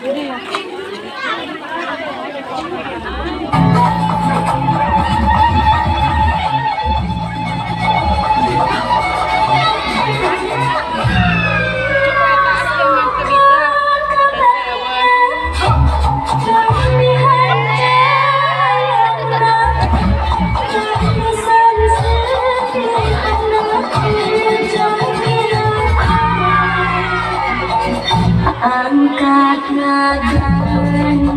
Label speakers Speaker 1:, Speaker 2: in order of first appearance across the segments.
Speaker 1: 对呀。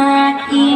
Speaker 2: my ear.